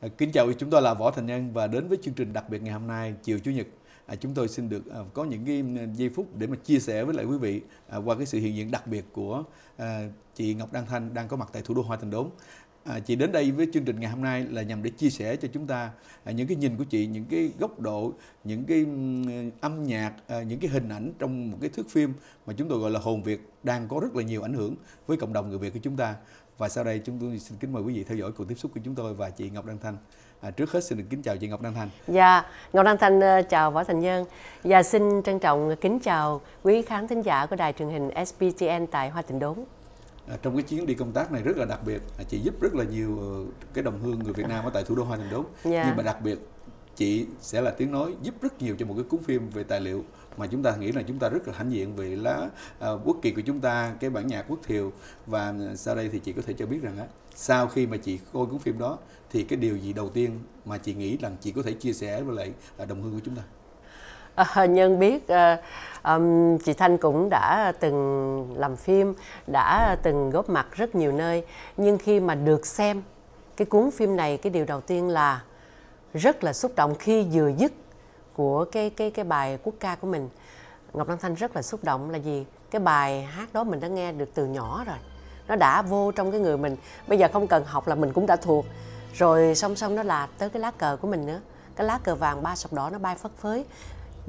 Ờ, kính chào chúng tôi là Võ Thành Nhân và đến với chương trình đặc biệt ngày hôm nay chiều chủ nhật à, chúng tôi xin được à, có những cái ừ, giây phút để mà chia sẻ với lại quý vị à, qua cái sự hiện diện đặc biệt của à, chị Ngọc Đăng Thanh đang có mặt tại thủ đô Hoa Thành Đốn. À, chị đến đây với chương trình ngày hôm nay là nhằm để chia sẻ cho chúng ta à, những cái nhìn của chị, những cái góc độ, những cái ừ, âm nhạc, à, những cái hình ảnh trong một cái thước phim mà chúng tôi gọi là hồn Việt đang có rất là nhiều ảnh hưởng với cộng đồng người Việt của chúng ta. Và sau đây chúng tôi xin kính mời quý vị theo dõi cuộc tiếp xúc của chúng tôi và chị Ngọc Đăng Thanh. À, trước hết xin được kính chào chị Ngọc Đăng Thanh. Dạ, Ngọc Đăng Thanh ờ, chào Võ Thành Nhân. Và xin trân trọng kính chào quý khán thính giả của đài truyền hình SPTN tại Hoa Tịnh Đốn. À, trong cái chuyến đi công tác này rất là đặc biệt, à, chị giúp rất là nhiều ờ, cái đồng hương người Việt Nam ở tại thủ đô Hoa Tịnh Đốn. Dạ. Nhưng mà đặc biệt chị sẽ là tiếng nói giúp rất nhiều cho một cái cuốn phim về tài liệu mà chúng ta nghĩ là chúng ta rất là hãnh diện về lá uh, quốc kỳ của chúng ta cái bản nhạc quốc thiều và à, sau đây thì chị có thể cho biết rằng á sau khi mà chị coi cuốn phim đó thì cái điều gì đầu tiên mà chị nghĩ rằng chị có thể chia sẻ với lại à, đồng hương của chúng ta À, nhân biết uh, um, chị Thanh cũng đã từng làm phim, đã từng góp mặt rất nhiều nơi. Nhưng khi mà được xem cái cuốn phim này, cái điều đầu tiên là rất là xúc động khi vừa dứt của cái cái cái bài quốc ca của mình. Ngọc Đăng Thanh rất là xúc động là gì cái bài hát đó mình đã nghe được từ nhỏ rồi. Nó đã vô trong cái người mình. Bây giờ không cần học là mình cũng đã thuộc. Rồi song song đó là tới cái lá cờ của mình nữa. Cái lá cờ vàng ba sọc đỏ nó bay phất phới.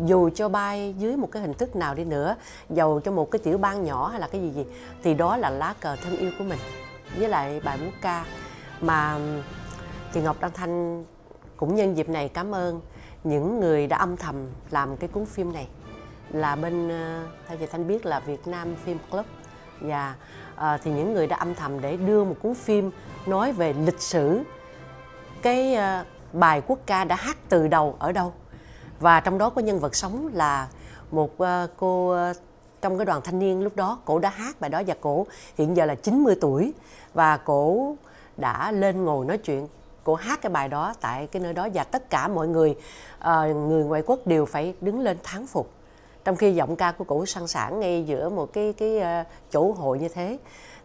Dù cho bay dưới một cái hình thức nào đi nữa, dầu cho một cái tiểu bang nhỏ hay là cái gì gì, thì đó là lá cờ thân yêu của mình. Với lại bài múa ca. Mà chị Ngọc Đăng Thanh cũng nhân dịp này cảm ơn những người đã âm thầm làm cái cuốn phim này. Là bên ờ, theo chị Thanh biết là Việt Nam Film Club. Và uh, thì những người đã âm thầm để đưa một cuốn phim nói về lịch sử cái uh, bài quốc ca đã hát từ đầu ở đâu. Và trong đó có nhân vật sống là một uh, cô uh, trong cái đoàn thanh niên lúc đó cổ đã hát bài đó và cổ hiện giờ là 90 tuổi. Và cổ đã lên ngồi nói chuyện cô hát cái bài đó tại cái nơi đó và tất cả mọi người uh, người ngoại quốc đều phải đứng lên thán phục. Trong khi giọng ca của cụ sẵn sàng ngay giữa một cái cái uh, chỗ hội như thế.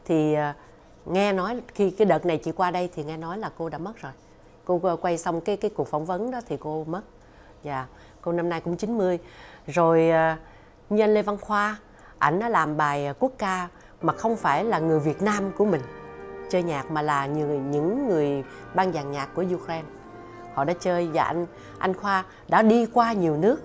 Thì uh, nghe nói khi cái đợt này chị qua đây thì nghe nói là cô đã mất rồi. Cô quay xong cái cái cuộc phỏng vấn đó thì cô mất. Và yeah. cô năm nay cũng 90 rồi uh, nhân Lê Văn Khoa ảnh đã làm bài quốc ca mà không phải là người Việt Nam của mình chơi nhạc mà là người, những người ban dàn nhạc của Ukraine. Họ đã chơi và anh anh Khoa đã đi qua nhiều nước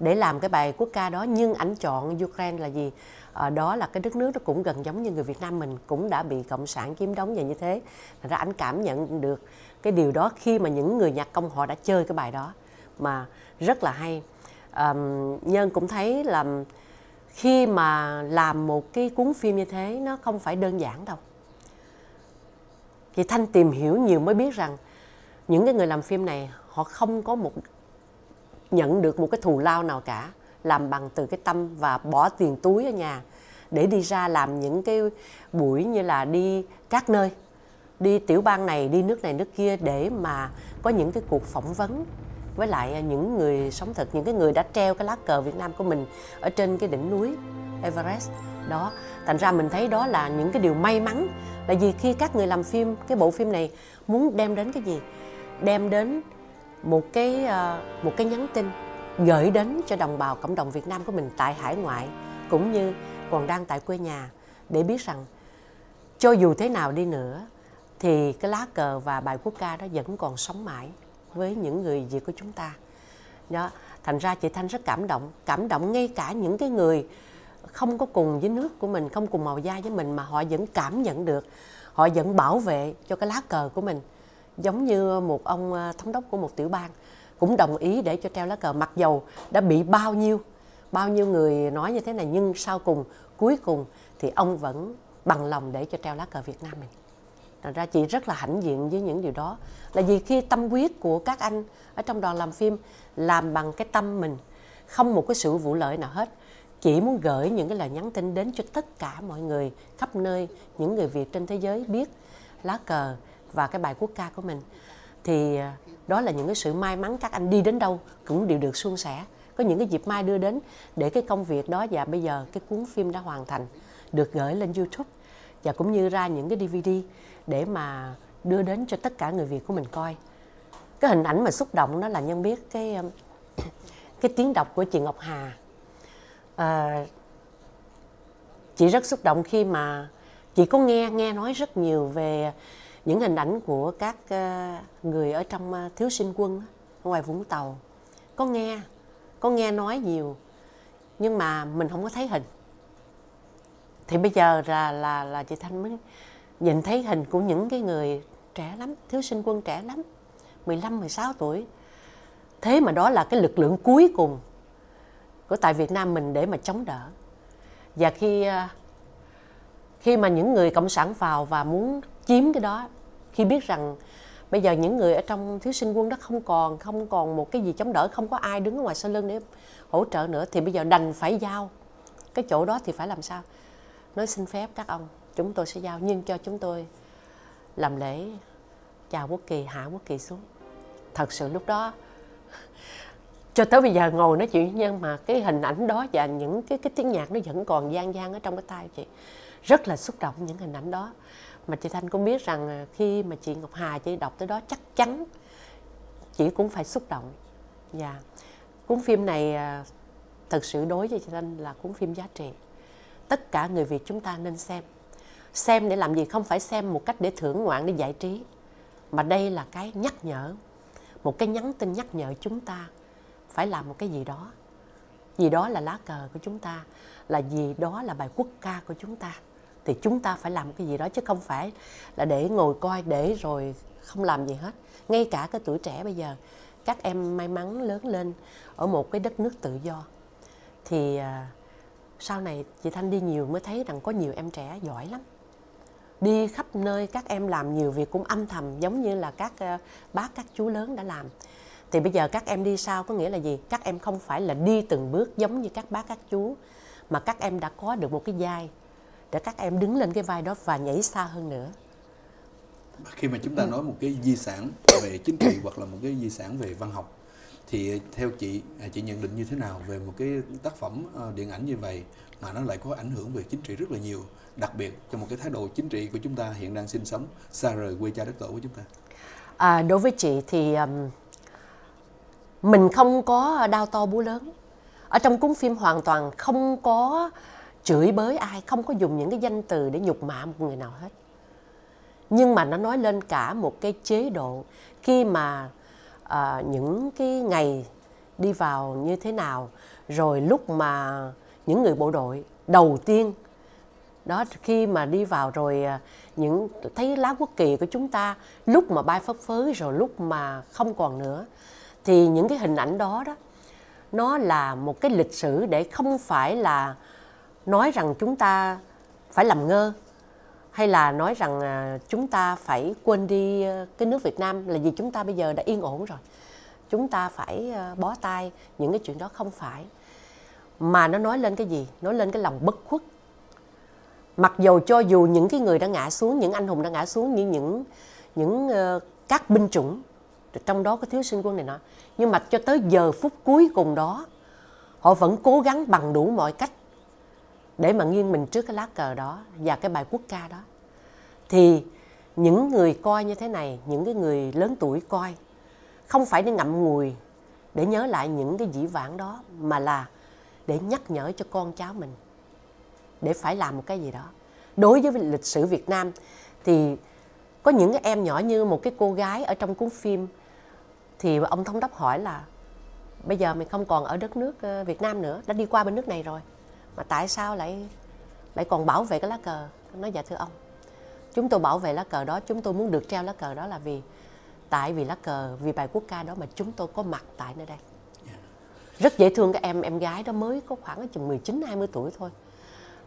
để làm cái bài quốc ca đó nhưng ảnh chọn Ukraine là gì? À, đó là cái đất nước nó cũng gần giống như người Việt Nam mình cũng đã bị cộng sản chiếm đóng và như thế. Thành ra anh cảm nhận được cái điều đó khi mà những người nhạc công họ đã chơi cái bài đó mà rất là hay. À, nhân cũng thấy là khi mà làm một cái cuốn phim như thế nó không phải đơn giản đâu chị thanh tìm hiểu nhiều mới biết rằng những cái người làm phim này họ không có một, nhận được một cái thù lao nào cả, làm bằng từ cái tâm và bỏ tiền túi ở nhà để đi ra làm những cái buổi như là đi các nơi, đi tiểu bang này, đi nước này, nước kia để mà có những cái cuộc phỏng vấn với lại những người sống thật, những cái người đã treo cái lá cờ Việt Nam của mình ở trên cái đỉnh núi Everest. Đó, thành ra mình thấy đó là những cái điều may mắn là vì khi các người làm phim cái bộ phim này muốn đem đến cái gì đem đến một cái ờ, một cái nhắn tin gửi đến cho đồng bào cộng đồng Việt Nam của mình tại hải ngoại cũng như còn đang tại quê nhà để biết rằng cho dù thế nào đi nữa thì cái lá cờ và bài quốc ca đó vẫn còn sống mãi với những người Việt của chúng ta. Đó, thành ra chị Thanh rất cảm động, cảm động ngay cả những cái người không có cùng với nước của mình, không cùng màu da với mình, mà họ vẫn cảm nhận được, họ vẫn bảo vệ cho cái lá cờ của mình. Giống như một ông ờ, thống đốc của một tiểu bang cũng đồng ý để cho treo lá cờ, mặc dầu đã bị bao nhiêu bao nhiêu người nói như thế này, nhưng sau cùng, cuối cùng thì ông vẫn bằng lòng để cho treo lá cờ Việt Nam mình. Thành ra chị rất là hãnh diện với những điều đó. Là vì khi tâm huyết của các anh ở trong đoàn làm phim làm bằng cái tâm mình, không một cái sự vụ lợi nào hết chỉ muốn gửi những cái lời nhắn tin đến cho tất cả mọi người khắp nơi, những người Việt trên thế giới biết lá cờ và cái bài quốc ca của mình. Thì à, đó là những cái sự may mắn các anh đi đến đâu cũng đều được suôn sẻ. Có những cái dịp mai đưa đến để cái công việc đó và bây giờ cái cuốn phim đã hoàn thành được gửi lên YouTube và cũng như ra những cái DVD để mà đưa đến cho tất cả người Việt của mình coi. Cái hình ảnh mà xúc động đó là nhân biết cái à, cái tiếng đọc của chị Ngọc Hà à, chị rất xúc động khi mà chị có nghe nghe nói rất nhiều về những hình ảnh của các ờ, người ở trong ờ, thiếu sinh quân ngoài Vũng Tàu. Có nghe có nghe nói nhiều nhưng mà mình không có thấy hình. Thì bây giờ là là là chị Thanh mới nhìn thấy hình của những cái người trẻ lắm thiếu sinh quân trẻ lắm 15 16 tuổi. Thế mà đó là cái lực lượng cuối cùng của tại Việt Nam mình để mà chống đỡ. Và khi ờ, khi mà những người cộng sản vào và muốn chiếm cái đó, khi biết rằng bây giờ những người ở trong thiếu sinh quân đó không còn không còn một cái gì chống đỡ, không có ai đứng ở ngoài sau lưng để hỗ trợ nữa, thì bây giờ đành phải giao. Cái chỗ đó thì phải làm sao? Nói xin phép các ông, chúng tôi sẽ giao, nhưng cho chúng tôi làm lễ, chào quốc kỳ, hạ quốc kỳ xuống. Thật sự lúc đó cho tới bây giờ ngồi nói chuyện nhưng mà cái hình ảnh đó và những cái cái tiếng nhạc nó vẫn còn gian gian ở trong cái tay chị. Rất là xúc động những hình ảnh đó. Mà chị Thanh cũng biết rằng à, khi mà chị Ngọc Hà, chị đọc tới đó chắc chắn chị cũng phải xúc động. Và cuốn phim này à, thật sự đối với chị Thanh là cuốn phim giá trị. Tất cả người Việt chúng ta nên xem. Xem để làm gì? Không phải xem một cách để thưởng ngoạn, để giải trí. Mà đây là cái nhắc nhở, một cái nhắn tin nhắc nhở chúng ta phải làm một cái gì đó. Gì đó là lá cờ của chúng ta, là gì đó là bài quốc ca của chúng ta. Thì chúng ta phải làm cái gì đó chứ không phải là để ngồi coi, để rồi không làm gì hết. Ngay cả cái tuổi trẻ bây giờ, các em may mắn lớn lên ở một cái đất nước tự do. Thì à, sau này chị thanh đi nhiều mới thấy rằng có nhiều em trẻ giỏi lắm. Đi khắp nơi các em làm nhiều việc cũng âm thầm, giống như là các à, bác, các chú lớn đã làm thì bây giờ các em đi sau có nghĩa là gì? Các em không phải là đi từng bước giống như các bác các chú mà các em đã có được một cái vai để các em đứng lên cái vai đó và nhảy xa hơn nữa. Khi mà chúng ta nói một cái di sản về chính trị hoặc là một cái di sản về văn học thì theo chị à, chị nhận định như thế nào về một cái tác phẩm ờ, điện ảnh như vậy mà nó lại có ảnh hưởng về chính trị rất là nhiều đặc biệt cho một cái thái độ chính trị của chúng ta hiện đang sinh sống xa rời quê cha đất tổ của chúng ta? À, đối với chị thì um, mình không có đau to búa lớn. Ở trong cuốn phim hoàn toàn không có chửi bới ai không có dùng những cái danh từ để nhục mạ một người nào hết. Nhưng mà nó nói lên cả một cái chế độ khi mà à, những cái ngày đi vào như thế nào rồi lúc mà những người bộ đội đầu tiên đó khi mà đi vào rồi à, những thấy lá quốc kỳ của chúng ta lúc mà bay phấp phới rồi lúc mà không còn nữa thì những cái hình ảnh đó đó nó là một cái lịch sử để không phải là nói rằng chúng ta phải làm ngơ hay là nói rằng à, chúng ta phải quên đi à, cái nước Việt Nam là vì chúng ta bây giờ đã yên ổn rồi. Chúng ta phải à, bó tay những cái chuyện đó không phải. Mà nó nói lên cái gì? Nói lên cái lòng bất khuất. Mặc dù cho dù những cái người đã ngã xuống những anh hùng đã ngã xuống như những những uh, các binh chủng trong đó có thiếu sinh quân này nọ. Nhưng mà cho tới giờ phút cuối cùng đó, họ vẫn cố gắng bằng đủ mọi cách để mà nghiêng mình trước cái lá cờ đó và cái bài quốc ca đó. Thì những người coi như thế này, những cái người lớn tuổi coi, không phải để ngậm ngùi, để nhớ lại những cái dĩ vãng đó, mà là để nhắc nhở cho con cháu mình để phải làm một cái gì đó. Đối với lịch sử Việt Nam thì có những em nhỏ như một cái cô gái ở trong cuốn phim thì ông thống đốc hỏi là bây giờ mày không còn ở đất nước ờ, Việt Nam nữa đã đi qua bên nước này rồi mà tại sao lại lại còn bảo vệ cái lá cờ? Nói dạ thưa ông chúng tôi bảo vệ lá cờ đó chúng tôi muốn được treo lá cờ đó là vì tại vì lá cờ vì bài quốc ca đó mà chúng tôi có mặt tại nơi đây. Rất dễ thương cái em em gái đó mới có khoảng chừng 19 20 tuổi thôi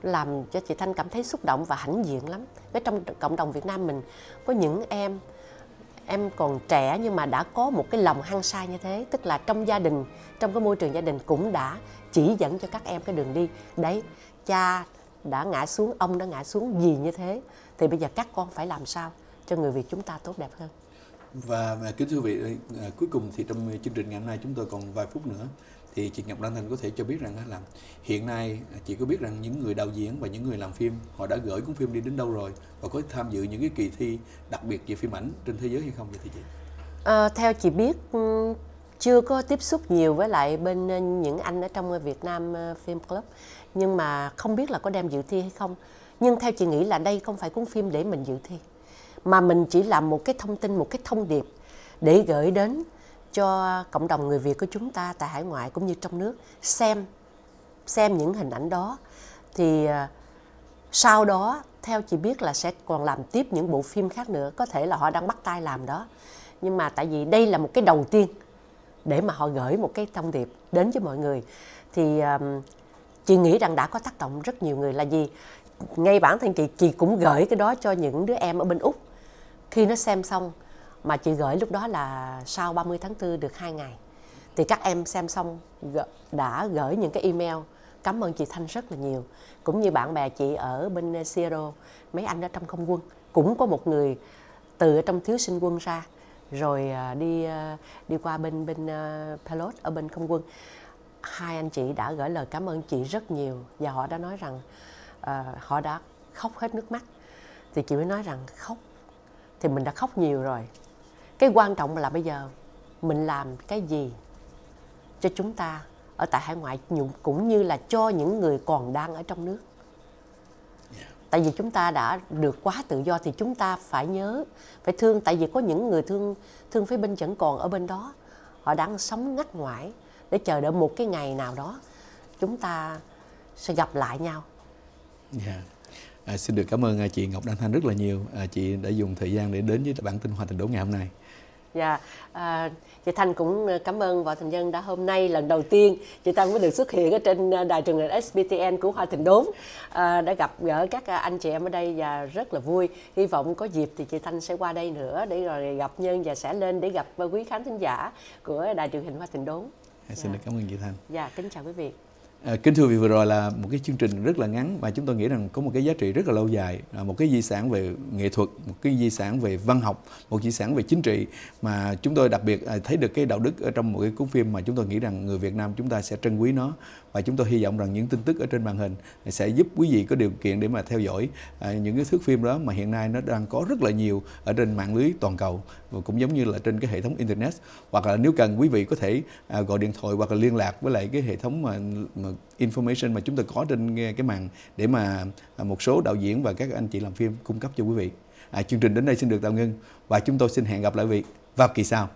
làm cho chị Thanh cảm thấy xúc động và hãnh diện lắm. Với trong cộng đồng Việt Nam mình có những em em còn trẻ nhưng mà đã có một cái lòng hăng say như thế, tức là trong gia đình, trong cái môi trường gia đình cũng đã chỉ dẫn cho các em cái đường đi. Đấy, cha đã ngã xuống, ông đã ngã xuống gì như thế, thì bây giờ các con phải làm sao cho người việt chúng ta tốt đẹp hơn? Và kính thưa vị à, cuối cùng thì trong chương trình ngày hôm nay chúng tôi còn vài phút nữa thì chị Ngọc Đăng Thành có thể cho biết rằng là hiện nay à, chị có biết rằng những người đạo diễn và những người làm phim họ đã gửi cuốn phim đi đến đâu rồi và có tham dự những cái kỳ thi đặc biệt về phim ảnh trên thế giới hay không vậy thì chị? À, theo chị biết ừ, chưa có tiếp xúc nhiều với lại bên ờ, những anh ở trong ờ, Việt Nam Film Club nhưng mà không biết là có đem dự thi hay không nhưng theo chị nghĩ là đây không phải cuốn phim để mình dự thi mà mình chỉ làm một cái thông tin một cái thông điệp để gửi đến cho cộng đồng người Việt của chúng ta tại hải ngoại cũng như trong nước xem xem những hình ảnh đó. Thì à, sau đó theo chị biết là sẽ còn làm tiếp những bộ phim khác nữa. Có thể là họ đang bắt tay làm đó. Nhưng mà tại vì đây là một cái đầu tiên để mà họ gửi một cái thông điệp đến với mọi người. Thì um, chị nghĩ rằng đã có tác động rất nhiều người là gì? Ngay bản thân chị chị cũng gửi cái đó cho những đứa em ở bên úc. Khi nó xem xong mà chị gửi lúc đó là sau 30 tháng 4 được hai ngày. Thì các em xem xong đã gửi những cái email. Cảm ơn chị Thanh rất là nhiều. Cũng như bạn bè chị ở bên Sierra mấy anh ở trong không quân. Cũng có một người từ trong thiếu sinh quân ra rồi à, đi à, đi qua bên bên à, pilot ở bên không quân. Hai anh chị đã gửi lời cảm ơn chị rất nhiều và họ đã nói rằng uh, họ đã khóc hết nước mắt. Thì chị mới nói rằng khóc. Thì mình đã khóc nhiều rồi cái quan trọng là bây giờ mình làm cái gì cho chúng ta ở tại hải ngoại cũng như là cho những người còn đang ở trong nước tại vì chúng ta đã được quá tự do thì chúng ta phải nhớ phải thương tại vì có những người thương thương phế binh vẫn còn ở bên đó họ đang sống ngắt ngoải để chờ đợi một cái ngày nào đó chúng ta sẽ gặp lại nhau. Yeah. À, xin được cảm ơn à, chị Ngọc Đăng Thanh rất là nhiều. À, chị đã dùng thời gian để đến với bản tin Hoa Tình Đố ngày hôm nay. Dạ, à, chị Thanh cũng cảm ơn Võ Thành Nhân đã hôm nay lần đầu tiên chị Thanh mới được xuất hiện ở trên à, đài truyền hình SBTN của Hoa Thịnh Đốn à, đã gặp gỡ các anh chị em ở đây và rất là vui. Hy vọng có dịp thì chị Thanh sẽ qua đây nữa để rồi gặp Nhân và sẽ lên để gặp quý khán thính giả của đài truyền hình Hoa Thịnh Đốn. Dạ. Xin được cảm ơn chị Thanh. Dạ, kính chào quý vị. À, kính thưa vị vừa rồi là một cái chương trình rất là ngắn và chúng tôi nghĩ rằng có một cái giá trị rất là lâu dài à, một cái di sản về nghệ thuật một cái di sản về văn học một di sản về chính trị mà chúng tôi đặc biệt à, thấy được cái đạo đức ở trong một cái cuốn phim mà chúng tôi nghĩ rằng người Việt Nam chúng ta sẽ trân quý nó. Và chúng tôi hy vọng rằng những tin tức ở trên màn hình sẽ giúp quý vị có điều kiện để mà theo dõi à, những cái thước phim đó mà hiện nay nó đang có rất là nhiều ở trên mạng lưới toàn cầu và cũng giống như là trên cái hệ thống internet. Hoặc là nếu cần quý vị có thể à, gọi điện thoại hoặc là liên lạc với lại cái hệ thống mà, mà information mà chúng tôi có trên cái màn để mà à, một số đạo diễn và các anh chị làm phim cung cấp cho quý vị. À, chương trình đến đây xin được tạm ngưng và chúng tôi xin hẹn gặp lại quý vị vào kỳ sau.